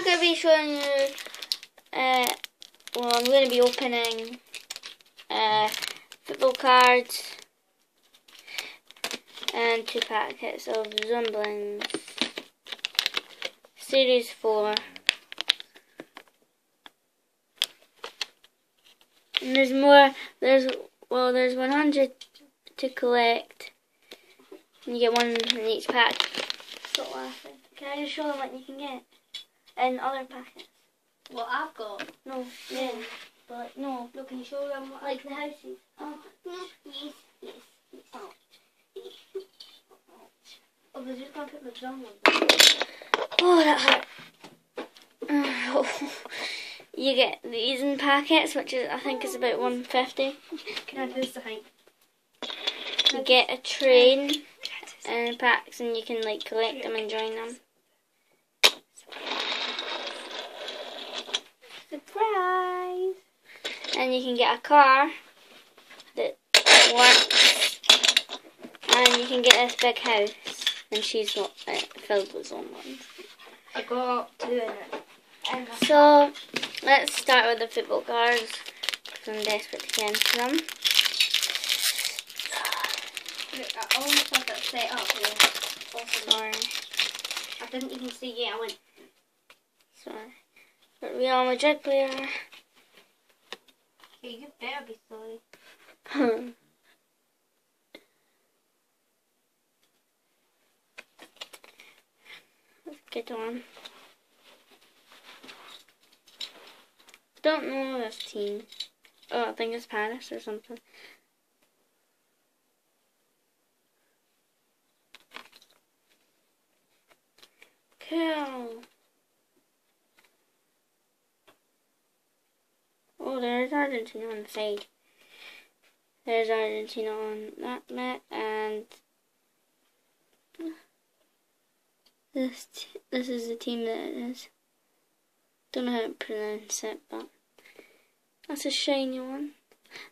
I'm going to be showing you, uh, well, I'm going to be opening uh, football cards and two packets of Zomblings. Series 4. And there's more, there's, well, there's 100 to collect. And you get one in each pack. Stop laughing. Can I just show them what you can get? And other packets. What I've got. No, yeah. But no, look, can you show them what, like the houses? Oh, uh, yes, yes, yes. Oh. Oh, they're just gonna put my drum on. Oh, that hurt. Oh. You get these in packets, which is I think is about one fifty. Can I do something? You get a train and packs, and you can like collect them and join them. Surprise! And you can get a car that works, and you can get this big house, and she's got it filled with zombies. I got two in it. So let's start with the football cards. Because I'm desperate to get into them. Look, I almost had that set up. Sorry, I didn't even see it. I went. sorry. But Real jet player. Hey, you better be sorry. Hmm. Let's get on. Don't know this team. Oh, I think it's Paris or something. Cool. Oh, there's Argentina on the side. There's Argentina on that net, and this this is the team that it is. Don't know how to pronounce it, but that's a shiny one.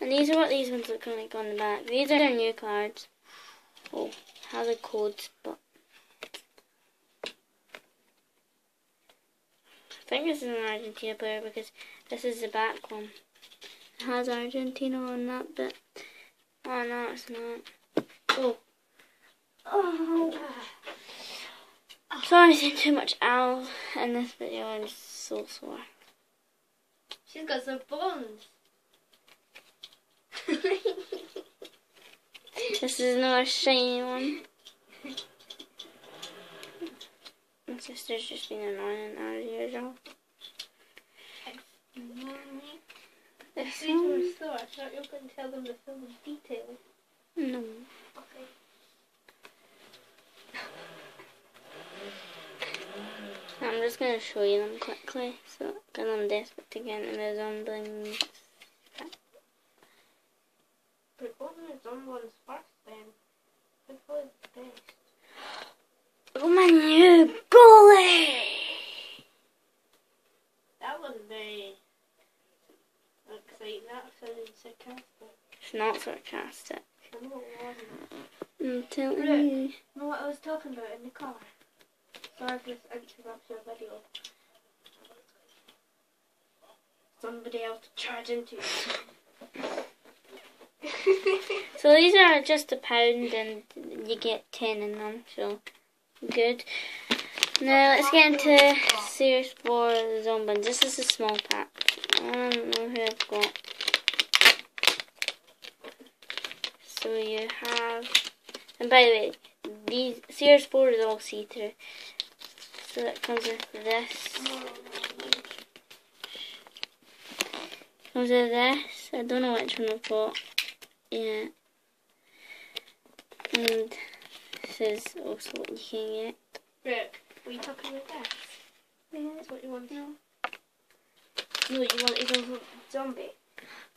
And these are what these ones look like on the back. These are their new cards. Oh, has a code, but think this is an Argentina player because this is the back one. It has Argentina on that bit. Oh no, it's not. Oh. Oh. Sorry, I've seen too much owl in this video. I'm so sore. She's got some bones. This is another shiny one. Sister's just been annoying out of your job. This These were one? so. I thought you were going to tell them the film in detail. No. Okay. I'm just gonna show you them quickly, so because I'm desperate to get into the zombies. But wasn't it someone's first then? Was the best? Oh my new goalie! That wasn't very exciting. That sounded sarcastic. It's not sarcastic. I know it wasn't. I'm telling Look. you. Know what I was talking about in the car? Sorry for this interruption video. Somebody else to charge into. So these are just a pound and you get 10 in them, so good. Now let's get into Series 4 Zombies. This is a small pack. I don't know who I've got. So you have, and by the way, these Series 4 is all see-through. So that comes with this. Comes with this. I don't know which one I've got. Yeah. And this is also what you can get. Brooke, were you talking about that? Yeah. That's what you want to know? No, you wanted a zombie.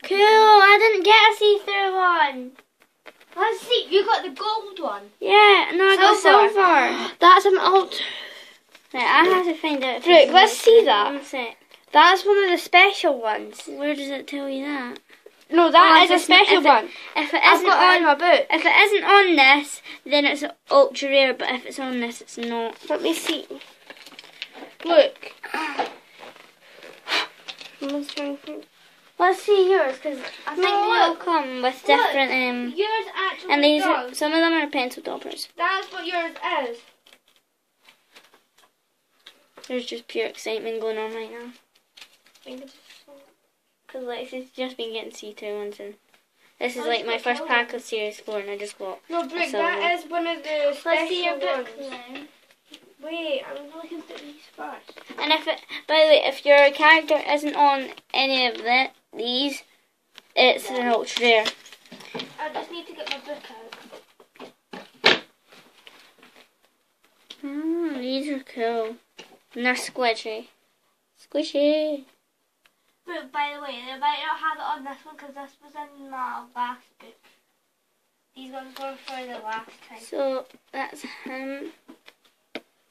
Cool, I didn't get a see-through one. Let's see, you got the gold one. Yeah, no, I got Silver. silver. That's an alt. Right, I have to find out. Brooke, let's see that. One. That's one of the special ones. Where does it tell you that? No, Oh, that if is a special if it- one. If it I've isn't on, my book. if it isn't on this, then it's ultra rare. But if it's on this, it's not. Let me see. Look. Let's see yours, because I think No, they all come with Look, different, um, Yours actually and these, are, some of them are pencil toppers. That's what yours is. There's just pure excitement going on right now. I like it's Because Lexi's just been getting C2 ones, and this is Oh, like my first pack of Series 4, and I just got. No, Brick, that is one of the special Let's see your book ones. now. Wait, I'm looking at these first. And if it, by the way, if your character isn't on any of the, these, it's an ultra rare. I just need to get my book out. Oh, these are cool. And they're squishy. Squishy. But by the way, they might not have it on this one because this was in my last book. These ones were for the last time. So that's him.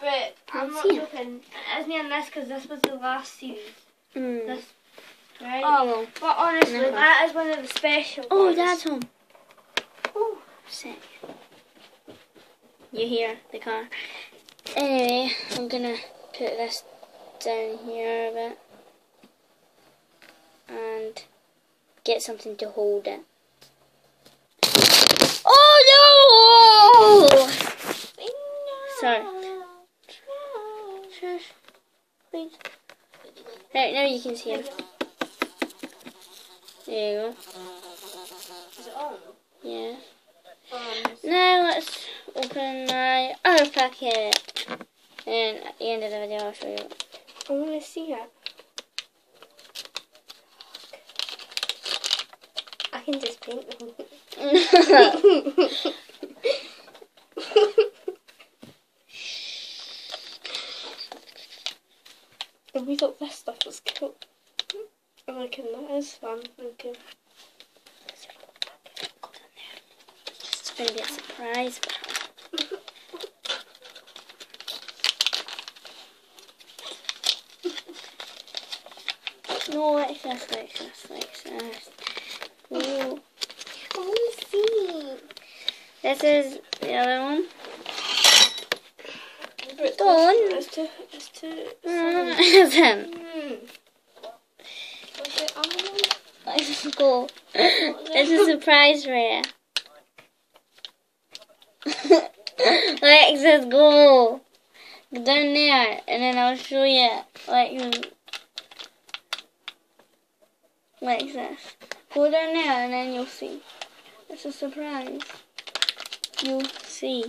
But I'm not see. looking. It isn't in this because this was the last series. Mm. This, right? Oh, well. But honestly, Never. that is one of the special Oh, ones. that's him. Ooh. Sick. You hear the car. Anyway, I'm gonna put this down here a bit. And get something to hold it. Oh no! Sorry. Right, now you can see it. There you go. Is it on? Yeah. Um, Now let's open my other packet. And at the end of the video I'll show you. I want to see it. Can just paint them. and we thought this stuff was cool. I'm like, that is fun. Okay. It's gonna be a surprise. No, like this, like this, like this. Ooh. Want to see. This is the other one. Don't. Don't. It's. It's. Him. Hmm. What's the other one? Let's go. It's a surprise rare. Lex, let's go. Down there, and then I'll show you. Like you. Go down there, and then you'll see. It's a surprise. You'll see.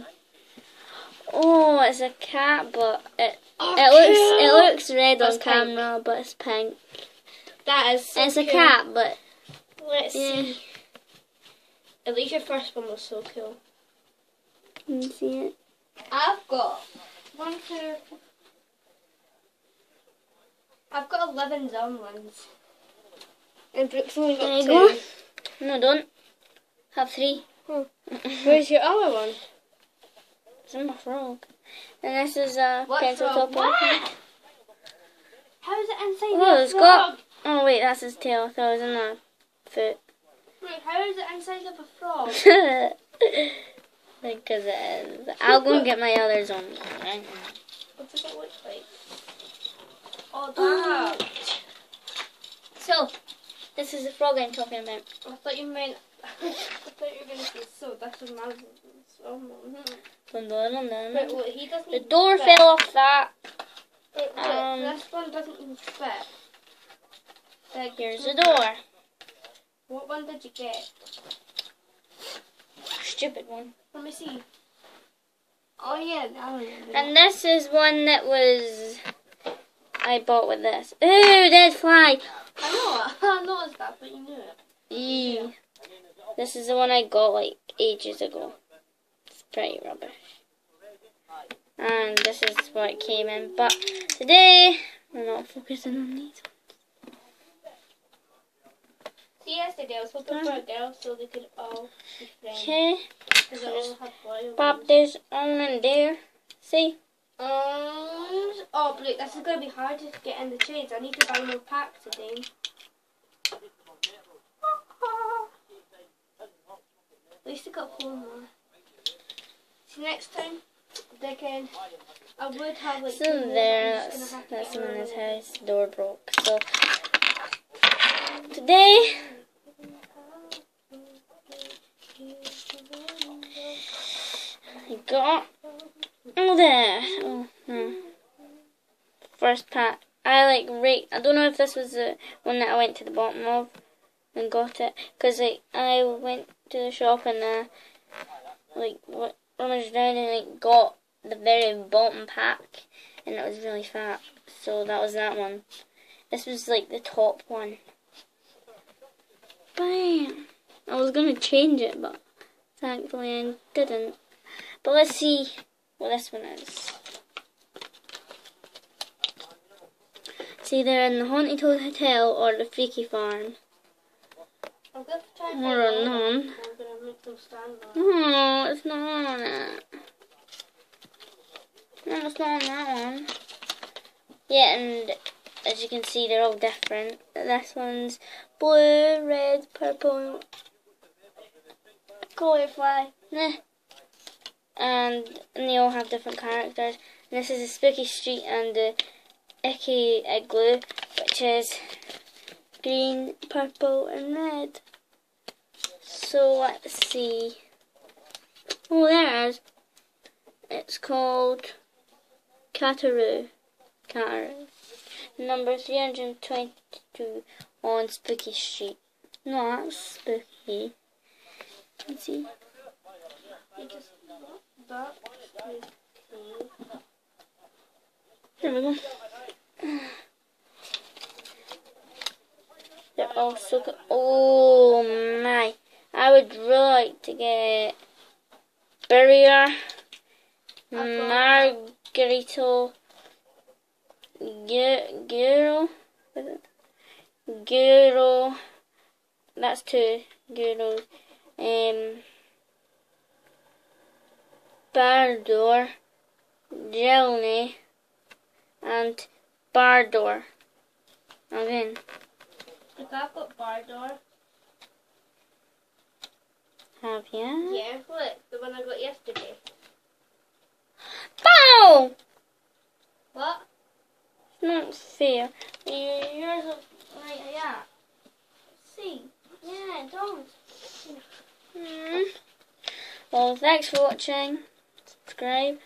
Oh, it's a cat, but it it oh, looks it looks red That's on pink. camera, but it's pink. That is. So it's a cat, but Let's yeah. see. At least your first one was so cool. Can you see it? I've got one, two. I've got eleven dumb ones. And Brooks only There you two. go. No, don't. Have three. Where's your other one? It's in my frog. And this is a What pencil frog? top one. What? How is it inside Oh, the it's frog? got- Oh wait, that's his tail. I thought it was in the foot. Wait, how is it inside of a frog? Because it is. I'll go and get my others on. Right? what does it look like? Oh, that. So, this is the frog I'm talking about. I thought you meant. I thought you were going to say so. That's what he doesn't. The door fit. fell off that. Look, Um, this one doesn't even fit. Like, Here's the door. What one did you get? Stupid one. Let me see. Oh yeah, that one. And this is one that was I bought with this. Ooh, there's fly. I know, I noticed that, but you knew it. Eee. This is the one I got like ages ago. It's pretty rubbish. And this is what it came in. But today we're not focusing on these. See, yesterday I was hoping for a girl so they could all be friends. Okay. Because all had boy Pop this on in there. See? Um, oh, but this is going to be hard to get in the chains. I need to buy more packs today. At least I got four more. See, next time, they can. I would have like. So two more, but there, that's, that's his house. Door broke. So today I got there oh no first pack I like rate I don't know if this was the one that I went to the bottom of and got it because like I went to the shop and uh, like rummaged around and like got the very bottom pack and it was really fat. So that was that one. This was like the top one. Bam. I was gonna change it but thankfully I didn't but let's see what this one is See, either in the Haunted Hotel or the Freaky Farm. I'm going to try and Or none. I'm going to make them stand on. No, it's not on it. No, it's not on that one. Yeah, and as you can see, they're all different. This one's blue, red, purple, cauliflower. Nah. And, they all have different characters. And this is a spooky street and the icky uh, igloo, which is green, purple, and red. So let's see. Oh, there it is. It's called Cataroo. Cataroo. Number 322 on Spooky Street. No, that's spooky. Let's see. That. There we go. They're all so good. Oh my. I would really like to get Barrier, Margarito, Giro, Giro, that's two Giros, um, Bardor, Jelny, and Bardor. Again. Like I've got bar door. Have you? Yeah, look, the one I got yesterday. Bow! What? It's not fair. Yours look like that. See? Yeah, does. Mm. Well, thanks for watching. Subscribe.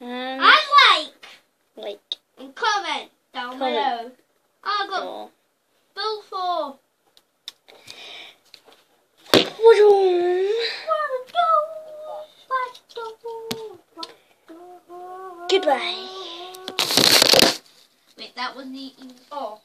And I like like. and comment down Comment. below. I got Oh. Bill for. Goodbye. Wait, that wasn't eating. Oh.